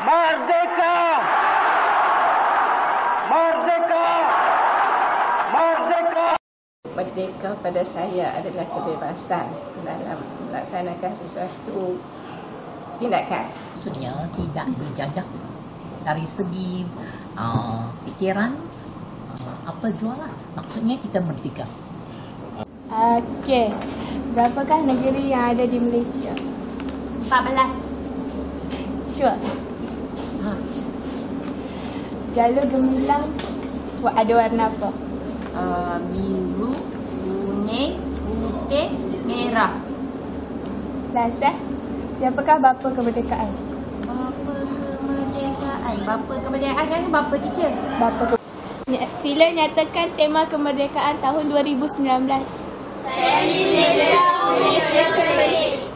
Merdeka! Merdeka! Merdeka! Merdeka pada saya adalah kebebasan dalam melaksanakan sesuatu tindakan. Maksudnya tidak dijajah dari segi uh, fikiran uh, apa jual lah. Maksudnya kita merdeka. Okey. Berapakah negeri yang ada di Malaysia? 14. Sure. Ha. Jalur gemilang ada warna apa? Uh, biru, kuning, putih, merah. Last eh. Siapakah bapa kemerdekaan? Bapa kemerdekaan. Bapa kemerdekaan kan bapa teacher. Bapa ke- Sila nyatakan tema kemerdekaan tahun 2019. Saya Malaysia, Malaysia, Malaysia.